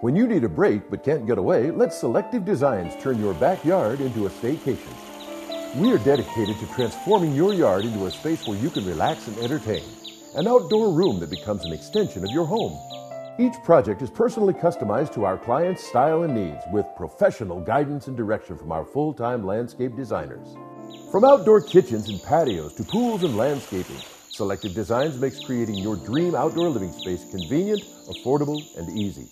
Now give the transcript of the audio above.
When you need a break but can't get away, let Selective Designs turn your backyard into a staycation. We are dedicated to transforming your yard into a space where you can relax and entertain, an outdoor room that becomes an extension of your home. Each project is personally customized to our client's style and needs with professional guidance and direction from our full time landscape designers. From outdoor kitchens and patios to pools and landscaping, Selective Designs makes creating your dream outdoor living space convenient, affordable, and easy.